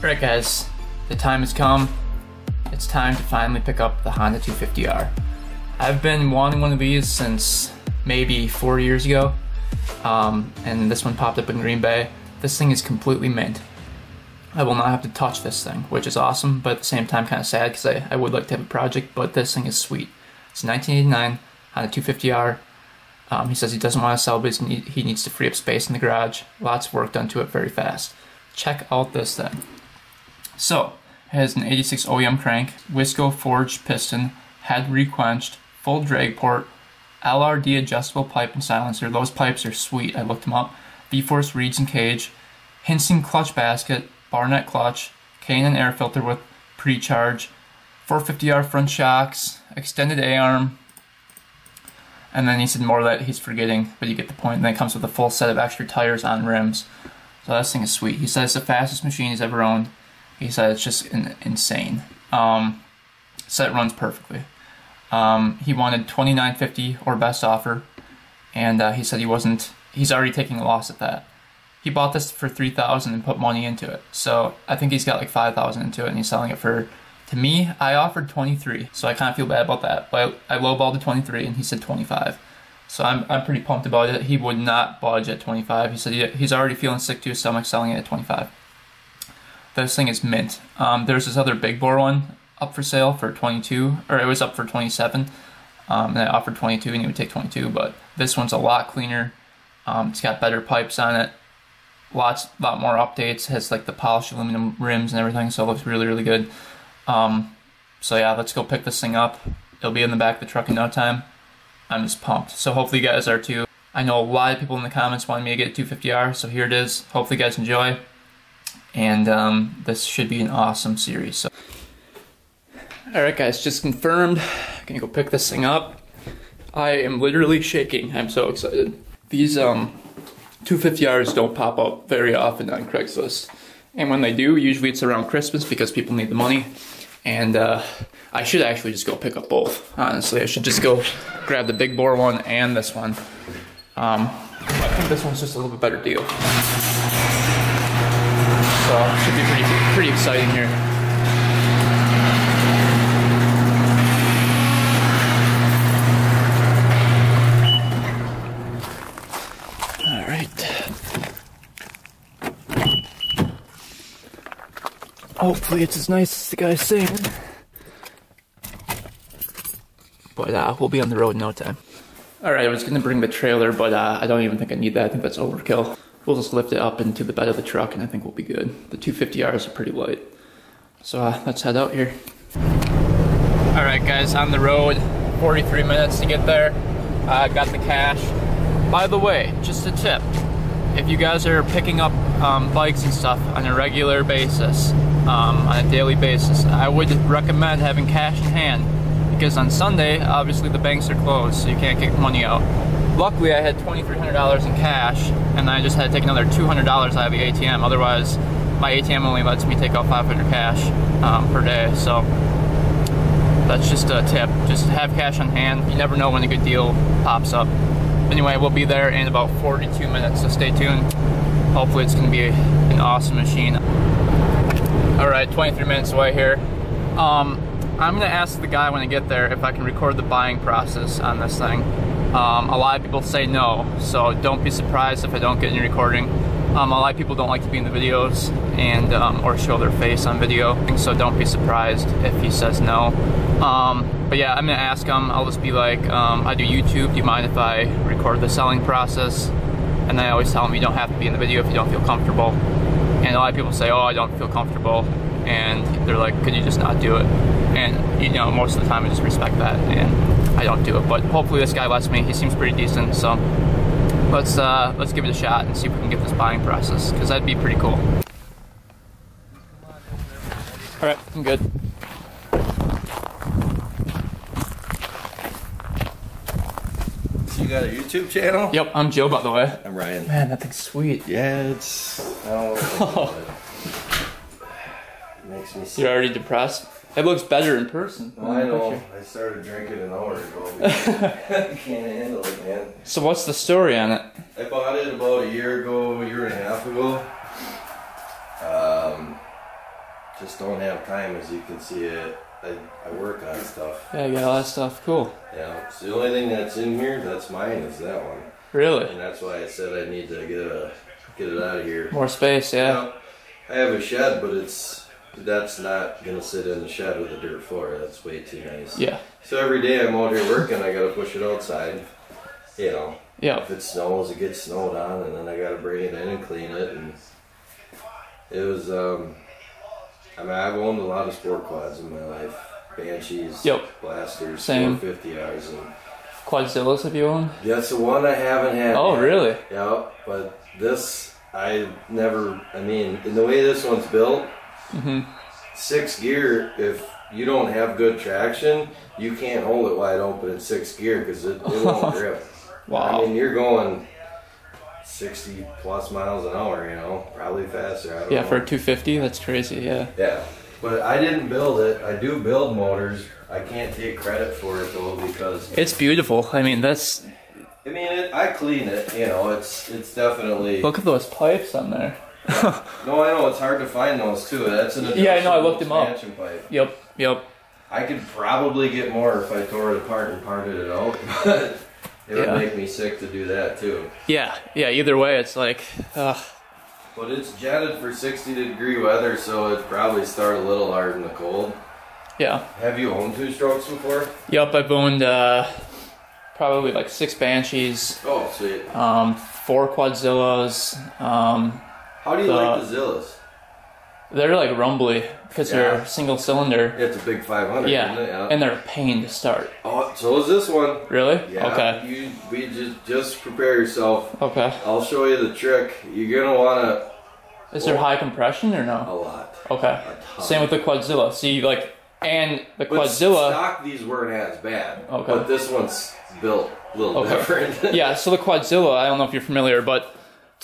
Alright guys, the time has come. It's time to finally pick up the Honda 250R. I've been wanting one of these since maybe four years ago, um, and this one popped up in Green Bay. This thing is completely mint. I will not have to touch this thing, which is awesome, but at the same time kind of sad because I, I would like to have a project, but this thing is sweet. It's 1989 Honda 250R. Um, he says he doesn't want to sell, but he needs to free up space in the garage. Lots of work done to it very fast. Check out this thing. So, it has an 86 OEM crank, Wiseco forged piston, head requenched, full drag port, LRD adjustable pipe and silencer. Those pipes are sweet. I looked them up. V-Force reeds and cage, Hinson clutch basket, Barnett clutch, K&N air filter with pre-charge, 450R front shocks, extended A-arm, and then he said more that he's forgetting, but you get the point. And then it comes with a full set of extra tires on rims. So this thing is sweet. He said it's the fastest machine he's ever owned. He said it's just in, insane. Um, set runs perfectly. Um, he wanted 29.50 or best offer, and uh, he said he wasn't. He's already taking a loss at that. He bought this for 3,000 and put money into it. So I think he's got like 5,000 into it, and he's selling it for. To me, I offered 23, so I kind of feel bad about that. But I lowballed the 23, and he said 25. So I'm, I'm pretty pumped about it. He would not budge at 25. He said he, he's already feeling sick to his stomach selling it at 25. This thing is mint. Um, there's this other big bore one up for sale for 22, or it was up for 27. Um, and I offered 22 and he would take 22, but this one's a lot cleaner. Um, it's got better pipes on it, lots, lot more updates. It has like the polished aluminum rims and everything, so it looks really, really good. Um, so yeah, let's go pick this thing up. It'll be in the back of the truck in no time. I'm just pumped. So hopefully you guys are too. I know a lot of people in the comments wanted me to get a 250R, so here it is. Hopefully you guys enjoy and um, this should be an awesome series. So. Alright guys, just confirmed. I'm Gonna go pick this thing up. I am literally shaking. I'm so excited. These um, 250Rs don't pop up very often on Craigslist. And when they do, usually it's around Christmas because people need the money. And uh, I should actually just go pick up both, honestly. I should just go grab the big bore one and this one. Um, I think this one's just a little bit better deal. So should be pretty pretty exciting here. All right. Hopefully it's as nice as the guy's saying. But uh, we'll be on the road in no time. All right, I was gonna bring the trailer, but uh, I don't even think I need that. I think that's overkill. We'll just lift it up into the bed of the truck and I think we'll be good. The 250Rs are pretty light. So uh, let's head out here. All right guys, on the road, 43 minutes to get there. I uh, got the cash. By the way, just a tip. If you guys are picking up um, bikes and stuff on a regular basis, um, on a daily basis, I would recommend having cash in hand because on Sunday, obviously the banks are closed, so you can't get money out. Luckily, I had $2,300 in cash, and I just had to take another $200 out of the ATM. Otherwise, my ATM only lets me take out 500 cash um, per day. So that's just a tip. Just have cash on hand. You never know when a good deal pops up. Anyway, we'll be there in about 42 minutes, so stay tuned. Hopefully, it's going to be an awesome machine. All right, 23 minutes away here. Um, I'm going to ask the guy when I get there if I can record the buying process on this thing. Um, a lot of people say no, so don't be surprised if I don't get any recording. Um, a lot of people don't like to be in the videos and um, or show their face on video, so don't be surprised if he says no. Um, but yeah, I'm gonna ask him. I'll just be like, um, I do YouTube. Do you mind if I record the selling process? And I always tell them you don't have to be in the video if you don't feel comfortable. And a lot of people say, oh, I don't feel comfortable, and they're like, could you just not do it? And you know, most of the time I just respect that and I don't do it. But hopefully this guy lets me. He seems pretty decent, so let's uh, let's give it a shot and see if we can get this buying process because that'd be pretty cool. All right, I'm good. You got a YouTube channel? Yep, I'm Joe, by the way. I'm Ryan. Man, that thing's sweet. Yeah, it's. I don't know. it makes me. Sick. You're already depressed. It looks better in person. I know. I started drinking an hour ago. I can't handle it, man. So what's the story on it? I bought it about a year ago, a year and a half ago. Um, just don't have time, as you can see. It I, I work on stuff. Yeah, you got all that stuff. Cool. Yeah, so the only thing that's in here that's mine is that one, Really? and that's why I said I need to get a get it out of here. More space, yeah. Now, I have a shed, but it's that's not gonna sit in the shed with a dirt floor. That's way too nice. Yeah. So every day I'm out here working, I gotta push it outside. You know, Yeah. if it snows, it gets snowed on, and then I gotta bring it in and clean it. And it was, um, I mean, I've owned a lot of sport quads in my life. Banshees, Yep. blasters, Same. 450Rs, and Quadzillas have you owned? that's the one I haven't had. Oh, yet. really? Yeah, but this I never. I mean, in the way this one's built, hmm six gear. If you don't have good traction, you can't hold it wide open in six gear because it, it won't grip. Wow. I mean, you're going sixty plus miles an hour. You know, probably faster. I don't Yeah, know. for a 250, that's crazy. Yeah. yeah. But I didn't build it. I do build motors. I can't take credit for it though because It's beautiful. I mean, that's I mean, it, I clean it. You know, it's it's definitely. look at those pipes on there. No, I know it's hard to find those too. That's an Yeah, I know, I looked them up. pipe. Yep. Yep. I could probably get more if I tore it apart and parted it out, but it would make me sick to do that too. Yeah. Yeah. Either way, it's like, uh, But it's jetted for 60 degree weather, so it probably start a little hard in the cold. yeah. Have you owned two strokes before? Yep. I've owned uh, probably like six Banshees, Oh, sweet. um, four Quadzillas. Um, How do you like the Zillas? they're like rumbly because Yeah. they're single cylinder. It's a big 500, Yeah. isn't it? Yeah. And they're a pain to start. oh, so is this one. Really? Yeah. Okay. You we just just prepare yourself. Okay. I'll show you the trick. You're gonna wanna Is there oh. high compression or no? a lot. Okay. A. Same with the Quadzilla. See, like, and the But Quadzilla. stock these weren't as bad. Okay. But this one's built a little Okay. different. Yeah, so the Quadzilla, I don't know if you're familiar, but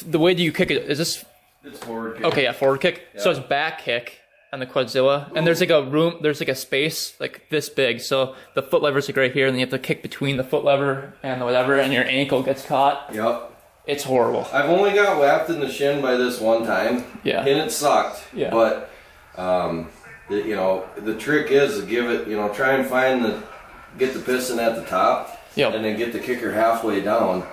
the way do you kick it? Is this It's forward. kick. okay? Yeah, forward kick. So it's back kick on the Quadzilla, and there's like a room, there's like a space like this big. So the foot lever's like right here, and then you have to kick between the foot lever and the whatever, and your ankle gets caught. Yep. It's horrible. I've only got whapped in the shin by this one time. Yeah. And it sucked. Yeah. But, um, the, you know, the trick is to give it, you know, try and find the, get the piston at the top. Yep. And then get the kicker halfway down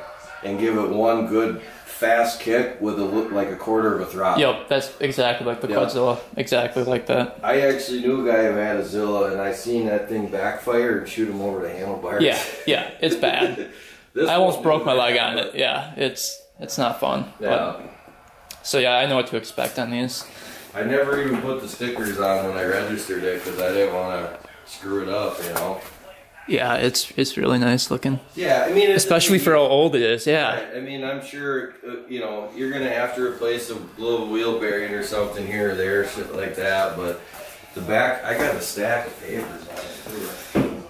and give it one good fast kick with a, li- like a quarter of a throttle. Yep, that's exactly like the. Quadzilla. Exactly like that. I actually knew a guy who had a Zilla and I seen that thing backfire and shoot him over the handlebars. Yeah, yeah, it's bad. I almost broke my leg on it. Yeah, it's it's not fun. But- Yeah. so yeah, I know what to expect on these. I never even put the stickers on when I registered it because I didn't want to screw it up, you know. Yeah, it's it's really nice looking, Yeah, I mean, it's, especially for how old it is. Yeah, I mean, I'm sure uh, you know you're gonna have to replace a little wheel bearing or something here or there, shit like that. But the back, I got a stack of papers on it too.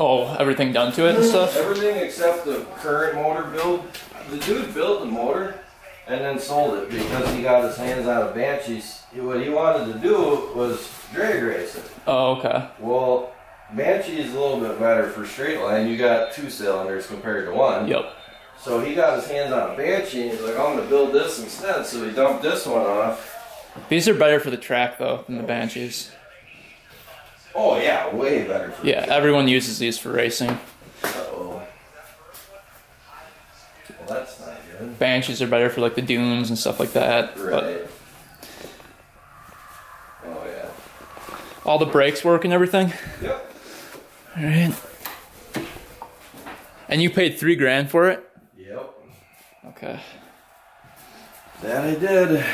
Oh, everything done to it and stuff. Everything except the current motor build. The dude built the motor and then sold it because he got his hands on a Banshees. What he wanted to do was drag race it. Oh, okay. Well, Banshee is a little bit better for straight line. You got two cylinders compared to one. Yep. So he got his hands on a Banshee and he's like, I'm gonna build this instead. So he dumped this one off. These are better for the track though than the Banshees. Oh yeah, way better for Yeah, everyone uses these for racing. Uh-oh. Well, that's not good. Banshees are better for like the dunes and stuff like that. But Right. Oh yeah. all the brakes work and everything. Yep. All right. And you paid three grand for it. Yep. Okay. That I did.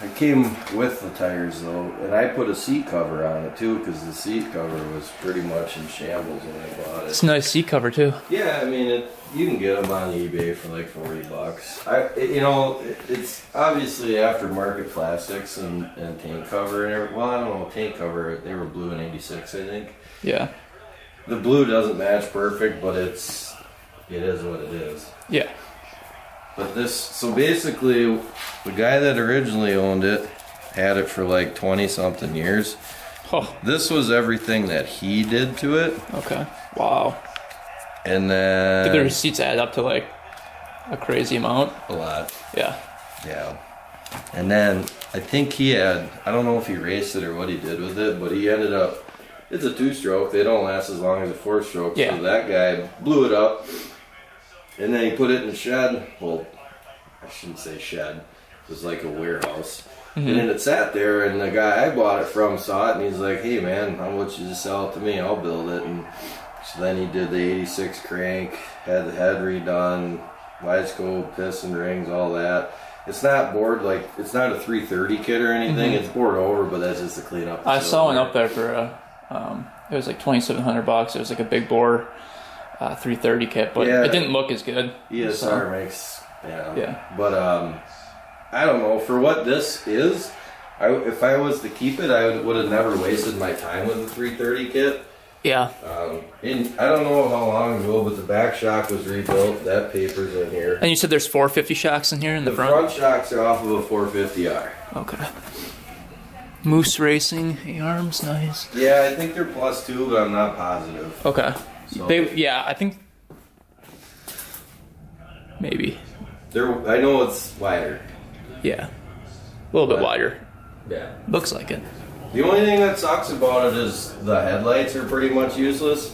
I came with the tires though, and I put a seat cover on it too because the seat cover was pretty much in shambles when I bought it. It's a nice seat cover too. Yeah, I mean, it, you can get them on eBay for like forty bucks. I, it- you know, it, it's obviously aftermarket plastics and, and tank cover and everything. Well, I don't know tank cover. They were blue in '86, I think. Yeah. The blue doesn't match perfect, but it's it is what it is. Yeah. But this, so basically, the guy that originally owned it had it for like twenty something years. Oh. This was everything that he did to it, Okay. Wow. and then seats add up to like a crazy amount. a lot. Yeah. Yeah. And then I think he had, I don't know if he raced it or what he did with it, but he ended up, it's a two stroke. They don't last as long as a four stroke. Yeah. So that guy blew it up. And then he put it in the shed. Well, I shouldn't say shed. It was like a warehouse. Mm-hmm. And then it sat there, and the guy I bought it from saw it, and he's like, "Hey man, how much you just sell it to me? I'll build it." And so then he did the '86 crank, had the head redone, Wiseco, piston rings, all that. It's not bored like it's not a 330 kit or anything. Mm-hmm. It's bored over, but that's just to clean up. I saw one up there for a. Um, it was like twenty seven hundred bucks. It was like a big bore, uh, three thirty kit, but Yeah. it didn't look as good. ESR So, makes yeah. Yeah. But um, I don't know for what this is. I, if I was to keep it, I would, would have never wasted my time with the 330 kit. yeah. Um, in, I don't know how long ago, but the back shock was rebuilt. That paper's in here. And you said there's four fifty shocks in here in the, The front. front shocks are off of a 450R. Okay. Moose Racing arms, nice. Yeah, I think they're plus two, but I'm not positive. Okay. So- They yeah, I think maybe They're, I know it's wider. yeah, a little bit But- wider. Yeah. Looks like it. The only thing that sucks about it is the headlights are pretty much useless.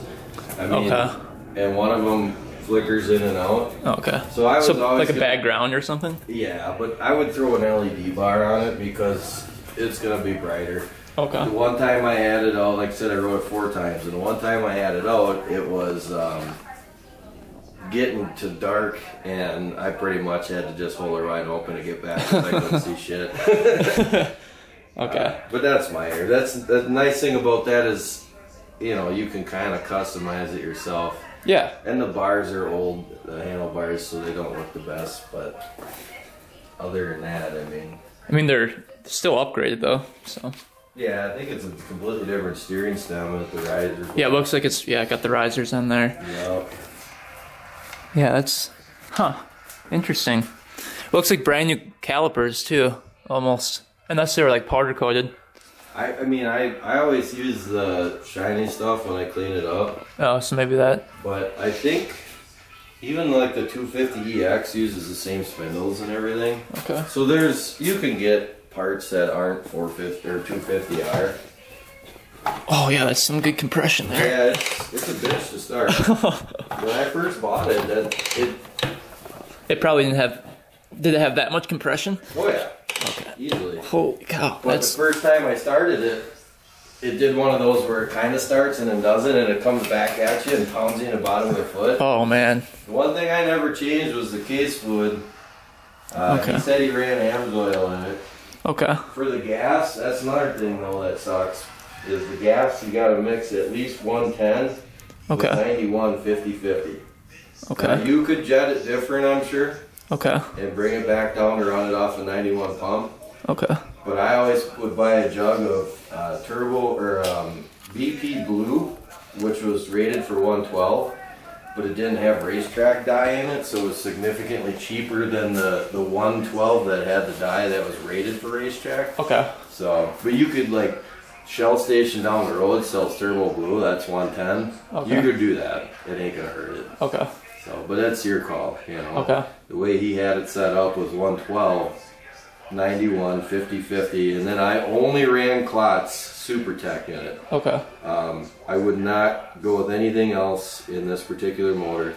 I mean, Okay. and one of them flickers in and out. Okay. So I was so always like a gonna- background or something. Yeah, but I would throw an LED bar on it because it's gonna be brighter. Okay. The one time I had it out, like I said, I rode it four times, and the one time I had it out, it was um, getting to dark, and I pretty much had to just hold it wide open to get back 'cause I couldn't see shit. Okay. But that's my minor. That's the nice thing about that is, you know, you can kind of customize it yourself. Yeah. And the bars are old, the handlebars, so they don't look the best. But other than that, I mean, I mean they're still upgraded though. So yeah, I think it's a completely different steering stem with the risers. yeah, it looks like it's yeah got the risers in there. Yeah. Yeah, that's huh. Interesting. Looks like brand new calipers too, almost. Unless they were like powder coated. I, I mean, I, I always use the shiny stuff when I clean it up, Oh, so maybe that. but I think even like the 250EX uses the same spindles and everything. Okay. So there's you can get parts that aren't 450 or 250R. Oh yeah, that's some good compression there. Yeah, it's, it's a bitch to start. when I first bought it, that it It probably didn't have. Did it have that much compression? oh yeah, Okay. easily. Holy cow, But that's the first time I started it, it did one of those where it kind of starts and then doesn't, and it comes back at you and pounds you in the bottom of the foot. oh man. The one thing I never changed was the case fluid. Uh, Okay. He said he ran Amsoil in it. Okay. For the gas, that's another thing though that sucks. Is the gas you got to mix at least 110 Okay. with 91 50 50. Now, Okay. you could jet it different, I'm sure, Okay. and bring it back down to run it off the 91 pump. Okay. But I always would buy a jug of uh, turbo or um, BP Blue, which was rated for 112, but it didn't have racetrack dye in it, so it was significantly cheaper than the, the 112 that had the dye that was rated for racetrack. Okay. So, but you could like Shell Station down the road sells turbo blue. That's 110. Okay. You could do that. It ain't gonna hurt it. Okay. So, but that's your call. You know. Okay. The way he had it set up was 112, 91, 50, 50, and then I only ran Klotz Super Tech in it. Okay. Um, I would not go with anything else in this particular motor.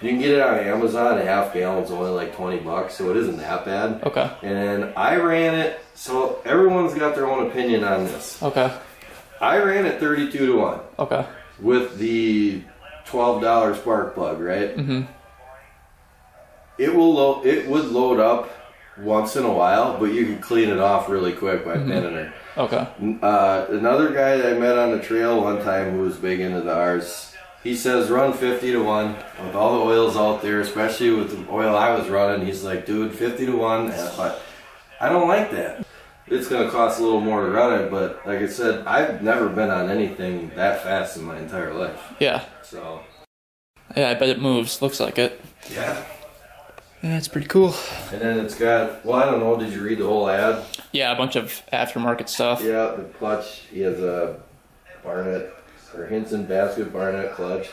You can get it on Amazon. A half gallon's only like 20 bucks, so it isn't that bad. Okay. And I ran it. So everyone's got their own opinion on this. Okay. I ran it 32 to one Okay. with the $12 spark plug, right? Mm-hmm. It will load. It would load up once in a while, but you can clean it off really quick by pinning her. Okay. Uh, another guy that I met on the trail one time who was big into the R's, he says run 50 to 1 with all the oils out there, especially with the oil I was running. He's like, dude, 50 to 1. But I don't like that. It's going to cost a little more to run it, but like I said, I've never been on anything that fast in my entire life. Yeah. So, Yeah, I bet it moves. Looks like it. yeah. Yeah, that's pretty cool. And then it's got, well, I don't know, did you read the whole ad? Yeah, a bunch of aftermarket stuff. Yeah, the clutch. He has a Barnett or Hinson basket Barnett clutch.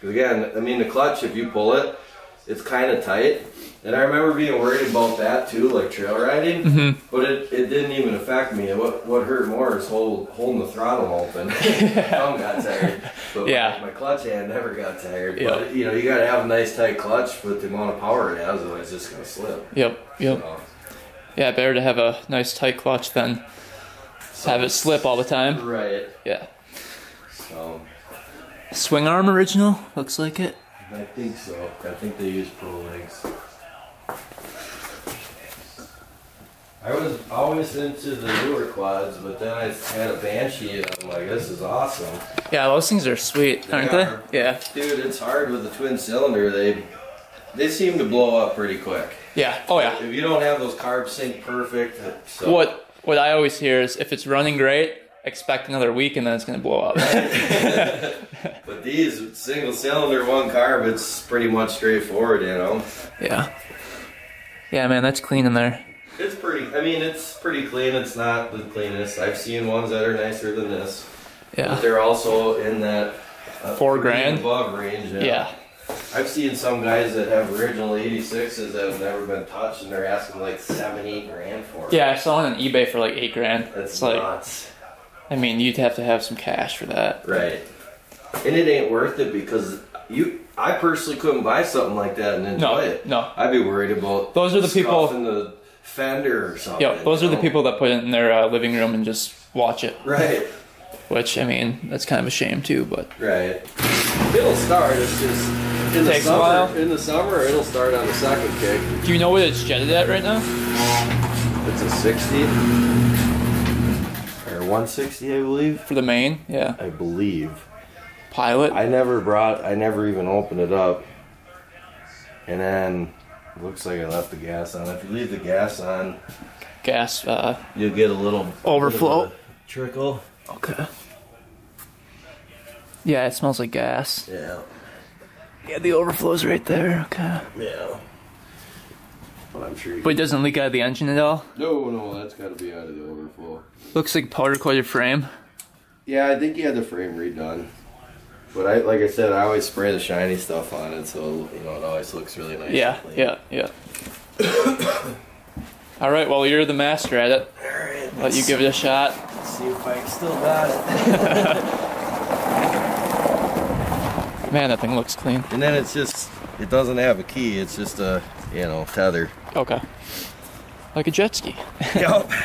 'Cause again, I mean the clutch. If you pull it, it's kind of tight. And I remember being worried about that too, like trail riding. Mm-hmm. But it, it didn't even affect me. What what hurt more is hold, holding the throttle open. Thumb got tired. But Yeah. my, my clutch hand never got tired. Yeah. But you know, you gotta have a nice tight clutch with the amount of power it has, or it's just gonna slip. Yep. Yep. So, Yeah, better to have a nice tight clutch than have it slip all the time. right. Yeah. So Swing arm original. Looks like it. I think so. I think they use pro legs. I was always into the newer quads, but then I had a Banshee and I'm like, this is awesome. Yeah, those things are sweet, They aren't are. they? Yeah. Dude, it's hard with the twin cylinder. They they seem to blow up pretty quick. Yeah. Oh yeah. If you don't have those carbs sync perfect, so What what I always hear is if it's running great, expect another week and then it's gonna blow up. but these single cylinder one carb, it's pretty much straightforward, you know. yeah. Yeah, man, that's clean in there. It's pretty. I mean, it's pretty clean. It's not the cleanest. I've seen ones that are nicer than this. Yeah. But they're also in that uh, Four grand? above range. Yeah. Yeah. I've seen some guys that have original 86s that have never been touched, and they're asking like seven, eight grand for. 'em. Yeah, I saw it on eBay for like eight grand. That's it's like. I mean you'd have to have some cash for that. Right. And it ain't worth it because you. I personally couldn't buy something like that and enjoy No, it. no. I'd be worried about. Those are the people- scuffing the fender or something. Yeah, those are the people that put it in their uh, living room and just watch it. Right. Which I mean, that's kind of a shame too. But Right. It'll start. It's just in the Takes a summer. while. In the summer, it'll start on the second kick. do you know what it's jetted at right now? It's a 60 or 160, I believe. For the main, yeah. I believe. Pilot. I never brought. I never even opened it up. And then looks like I left the gas on. If you leave the gas on, gas. Uh, you'll get a little Overflow. bit a trickle. okay. Yeah, it smells like gas. Yeah. Yeah, the overflow's right there. Okay. Yeah. But I'm sure. But it doesn't leak out of the engine at all. no, no, that's got to be out of the overflow. Looks like powder coated frame. Yeah, I think he had the frame redone. But I, like I said, I always spray the shiny stuff on it, so you know it always looks really nice. Yeah, yeah, yeah. all right, well you're the master at it. All right, Let you give it a shot. see if I still got it. Man, that thing looks clean. and then it's just, it doesn't have a key. It's just a, you know, tether. Okay. Like a jet ski. yep.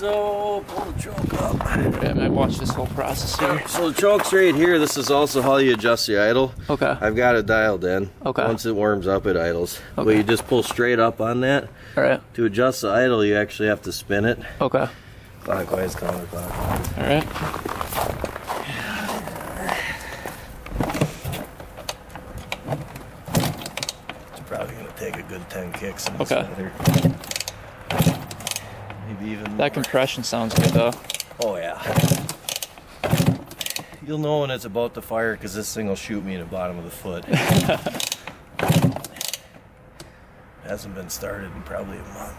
So pull the choke up. Yeah, I watch this whole process here. So the choke's right here. This is also how you adjust the idle. Okay. I've got it dialed in. Okay. Once it warms up, it idles. Okay. But you just pull straight up on that. All right. To adjust the idle, you actually have to spin it. Okay. Clockwise, counterclockwise. All right. It's probably gonna take a good ten kicks in this Okay. weather. Maybe even That compression sounds good though. Oh yeah. You'll know when it's about to fire because this thing will shoot me in the bottom of the foot. Hasn't been started in probably a month.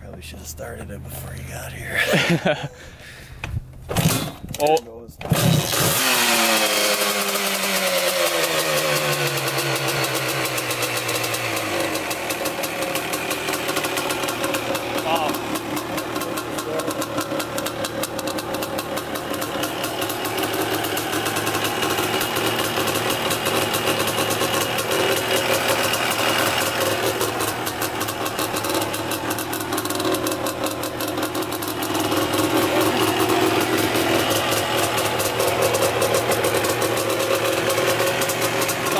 Probably should have started it before you got here. Oh, Goes.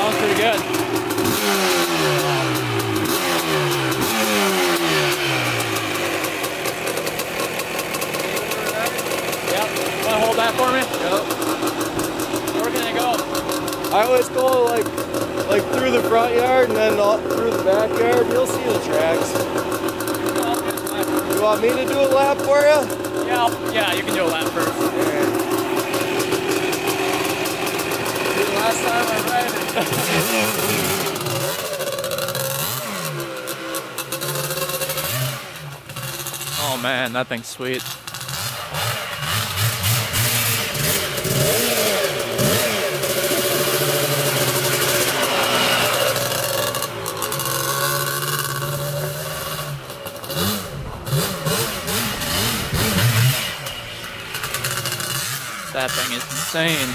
sounds pretty good. Yep. Wanna hold that for me? Yep. Where can I go? I always go like like through the front yard and then all, through the backyard. You'll see the tracks. You want me to do a lap for you? Yeah, I'll- yeah, you can do a lap first. Last time I ride it. man, that thing's sweet. That thing is insane.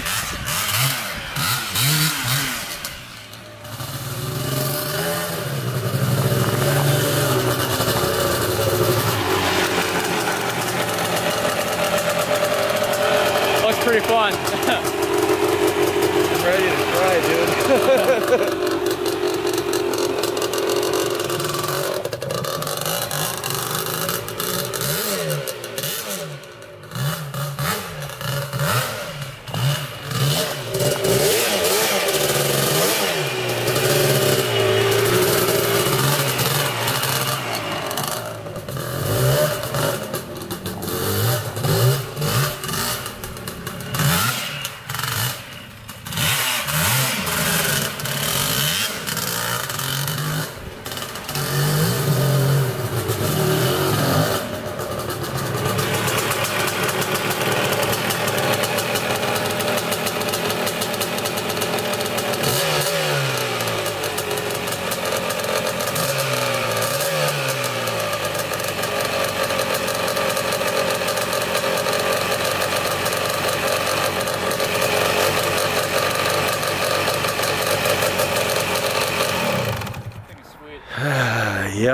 Looks pretty fun. I'm ready to try, dude.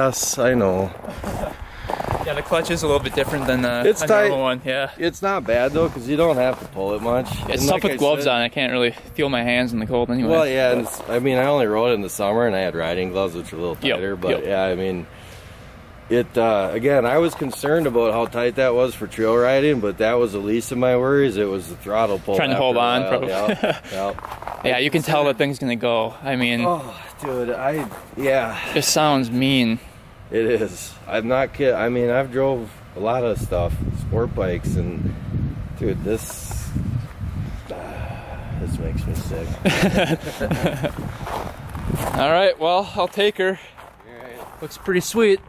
Yes, I know. Yeah, the clutch is a little bit different than the It's tight. normal one. Yeah. It's not bad though, because you don't have to pull it much. It's And tough like with I gloves said- on. I can't really feel my hands in the cold anyway. Well, yeah, and it's, I mean, I only rode in the summer, and I had riding gloves, which are a little Yep, tighter. But yep. yeah, I mean, it uh, again. I was concerned about how tight that was for trail riding, but that was the least of my worries. It was the throttle pull. Trying to hold on, probably. Yep, yep. yeah, you can tell that thing's gonna go. I mean, Oh, dude, I yeah, it sounds mean. It is. I'm not kidding. I mean, I've drove a lot of stuff, sport bikes, and dude, this this makes me sick. All right, well, I'll take her. Looks pretty sweet.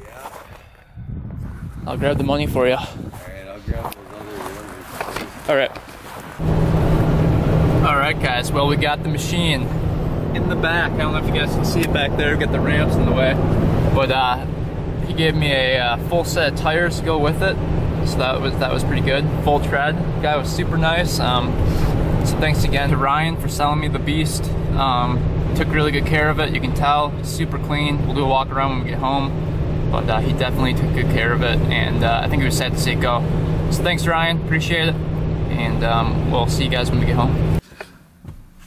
Yeah. I'll grab the money for you. All right, I'll grab those other. All right. All right, guys. Well, we got the machine in the back. I don't know if you guys can see it back there. Got the ramps in the way, but uh, he gave me a uh, full set of tires to go with it. So that was that was pretty good. Full tread. Guy was super nice. Um, so thanks again to Ryan for selling me the beast. Um, took really good care of it. You can tell, super clean. We'll do a walk around when we get home. But uh, he definitely took good care of it, and uh, I think it was sad to see it go. So thanks, Ryan. Appreciate it, and um, we'll see you guys when we get home.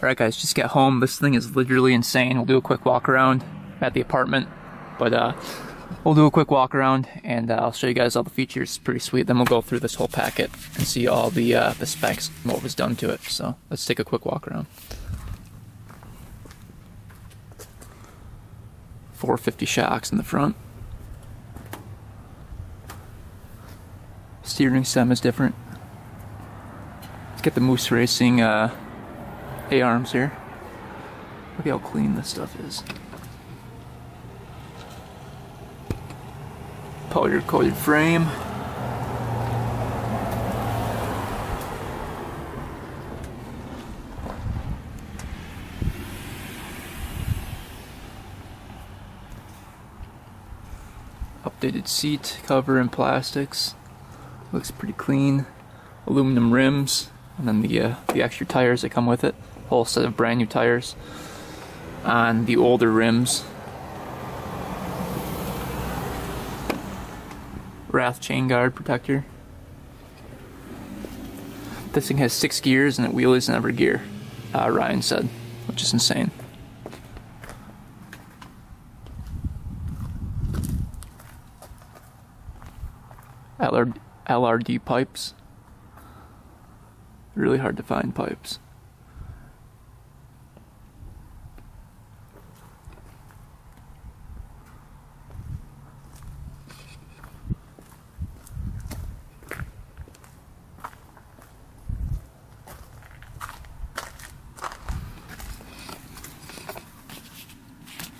All right, guys, just get home. This thing is literally insane. We'll do a quick walk around at the apartment, but uh, we'll do a quick walk around, and uh, I'll show you guys all the features. It's pretty sweet. Then we'll go through this whole packet and see all the uh, the specs, and what was done to it. So let's take a quick walk around. 450 shocks in the front. Steering stem is different. Let's get the Moose Racing uh, A arms here. Look how clean this stuff is. Powder coated frame. Updated seat cover and plastics. Looks pretty clean. Aluminum rims, and then the uh, the extra tires that come with it. Whole set of brand new tires on the older rims. Wrath chain guard protector. This thing has six gears and it wheelies in every gear, uh, Ryan said, which is insane. LRD, LRD pipes. Really hard to find pipes.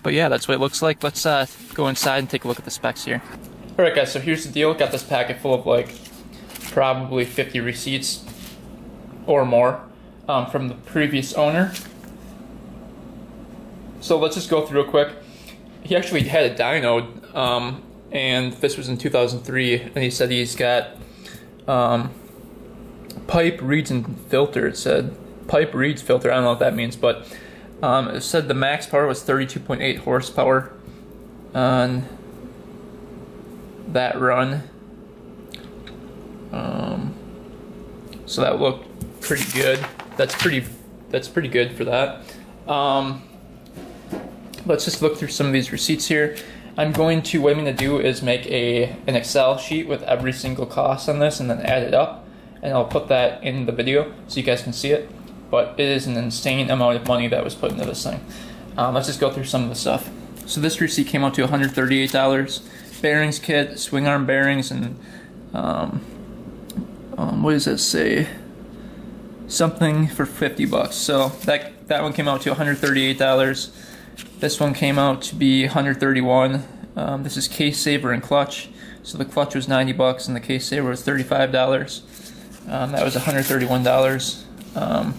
But yeah, that's what it looks like. Let's uh, go inside and take a look at the specs here. Alright guys, so here's the deal. Got this packet full of like probably 50 receipts or more um, from the previous owner. So let's just go through real quick. He actually had a dyno, um, and this was in 2003, and he said he's got um, pipe reeds and filter. It said pipe reeds filter. I don't know what that means, but um, it said the max power was 32.8 horsepower on that run. Um, so that looked pretty good. That's pretty. That's pretty good for that. Um, let's just look through some of these receipts here. I'm going to what I'm going to do is make a an Excel sheet with every single cost on this and then add it up, and I'll put that in the video so you guys can see it. But it is an insane amount of money that was put into this thing. Um, let's just go through some of the stuff. So this receipt came out to $138 bearings kit, swing arm bearings, and um, um, what does that say? Something for 50 bucks. So that that one came out to 138 dollars. This one came out to be 131. Um, this is case saver and clutch. So the clutch was 90 bucks and the case saver was 35 dollars. Um, that was 131 dollars. Um,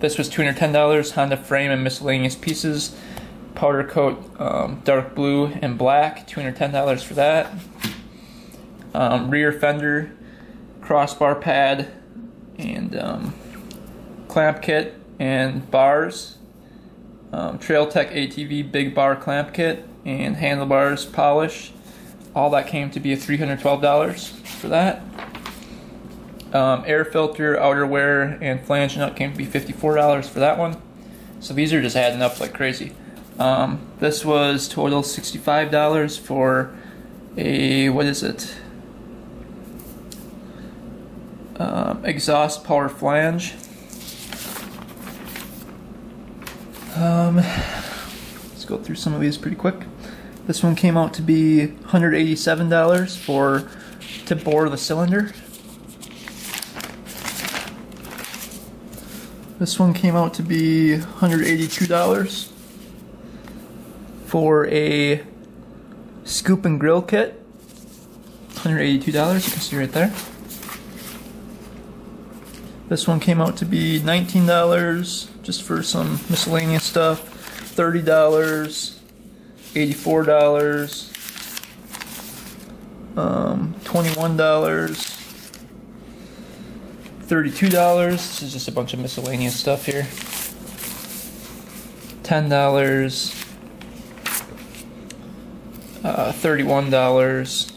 this was 210 dollars. Honda frame and miscellaneous pieces. Powder coat um, dark blue and black $210 for that. Um, rear fender crossbar pad and um, clamp kit and bars. Um, Trailtech ATV big bar clamp kit and handlebars polish. All that came to be a $312 for that um, air filter outerwear and flange nut came to be $54 for that one so these are just adding up like crazy um, this was total $65 for a, what is it? Um, exhaust power flange. Um, let's go through some of these pretty quick. This one came out to be $187 for to bore the cylinder. This one came out to be $182 for a scoop and grill kit. $182, you can see right there. This one came out to be $19 just for some miscellaneous stuff. $30, $84, um, $21, $32. This is just a bunch of miscellaneous stuff here. $10, uh, $31,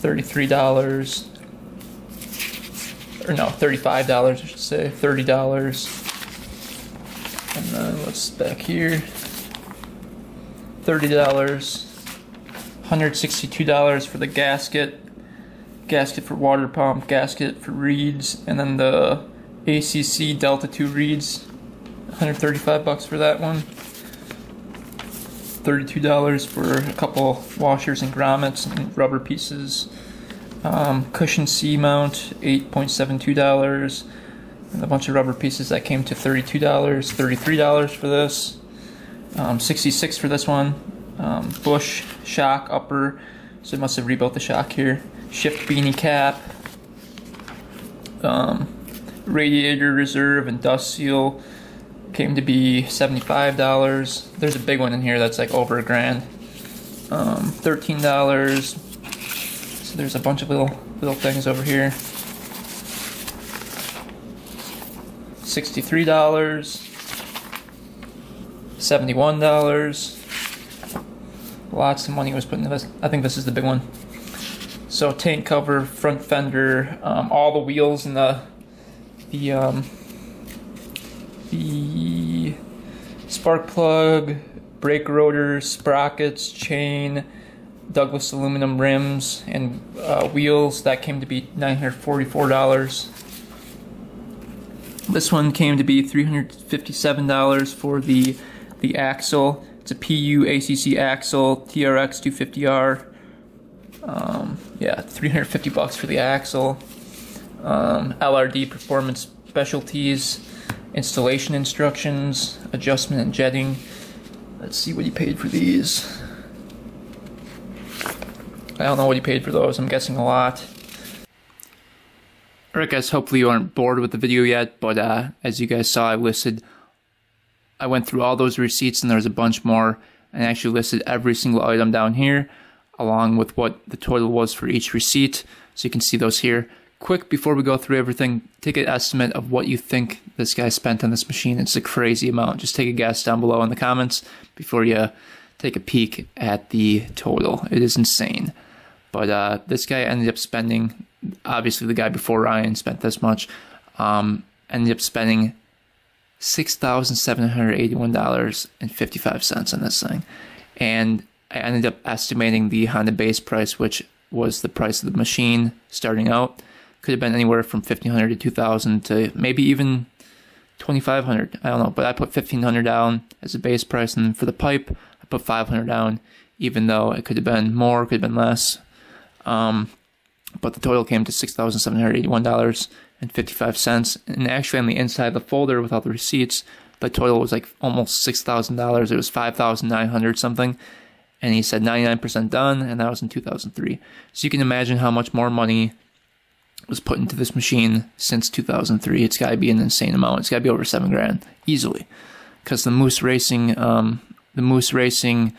$33, or no, $35, I should say, $30. And then what's back here? $30, $162 for the gasket, gasket for water pump, gasket for reeds, and then the ACC Delta 2 reeds, 135 bucks for that one. $32 for a couple washers and grommets and rubber pieces. Um, cushion C mount, $8.72. And a bunch of rubber pieces that came to $32, $33 for this. Um, 66 for this one. Um, Bush shock upper, so it must have rebuilt the shock here. Shift beanie cap. Um, radiator reserve and dust seal came to be $75. There's a big one in here that's like over a grand. Um, $13. So there's a bunch of little little things over here. $63. $71. Lots of money was put into this. I think this is the big one. So tank cover, front fender, um, all the wheels and the the um, the spark plug, brake rotors, sprockets, chain, Douglas aluminum rims, and uh, wheels. That came to be $944. This one came to be $357 for the the axle. It's a PU ACC axle, TRX 250R. Um, yeah, 350 bucks for the axle. Um, LRD Performance Specialties installation instructions, adjustment and jetting. Let's see what he paid for these. I don't know what he paid for those. I'm guessing a lot. Alright guys, hopefully you aren't bored with the video yet, but uh, as you guys saw, I listed, I went through all those receipts and there's a bunch more, and I actually listed every single item down here, along with what the total was for each receipt, so you can see those here. Quick, before we go through everything, take an estimate of what you think this guy spent on this machine. It's a crazy amount. Just take a guess down below in the comments before you take a peek at the total. It is insane. But uh, this guy ended up spending, obviously the guy before Ryan spent this much, um, ended up spending $6,781.55 on this thing. And I ended up estimating the Honda base price, which was the price of the machine starting out. Could have been anywhere from 1500 to 2000 to maybe even 2500 I don't know, but I put 1500 down as a base price, and for the pipe, I put 500 down, even though it could have been more, could have been less. Um, but the total came to $6,781.55. And actually, on the inside of the folder with all the receipts, the total was like almost $6,000. It was 5900 something. And he said 99% done, and that was in 2003. So you can imagine how much more money was put into this machine since 2003. It's got to be an insane amount. It's got to be over seven grand easily, because the Moose Racing, um, the Moose Racing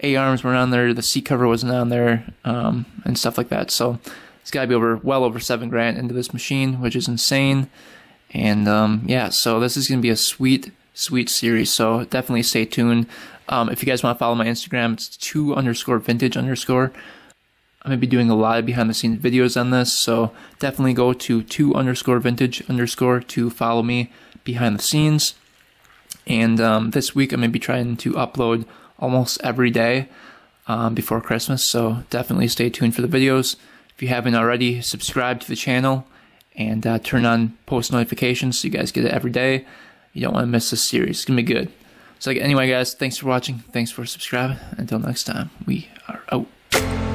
A arms weren't on there, the seat cover wasn't on there, um, and stuff like that. So it's got to be over well over seven grand into this machine, which is insane. And um, yeah, so this is gonna be a sweet, sweet series. So definitely stay tuned. Um, if you guys want to follow my Instagram, it's two underscore vintage underscore. I'm gonna be doing a lot of behind the scenes videos on this, so definitely go to two underscore vintage underscore to follow me behind the scenes. And um, this week I'm gonna be trying to upload almost every day um, before Christmas, so definitely stay tuned for the videos. If you haven't already, subscribe to the channel and uh, turn on post notifications so you guys get it every day. You don't want to miss this series. It's gonna be good. So anyway, guys, thanks for watching. Thanks for subscribing. Until next time, we are out.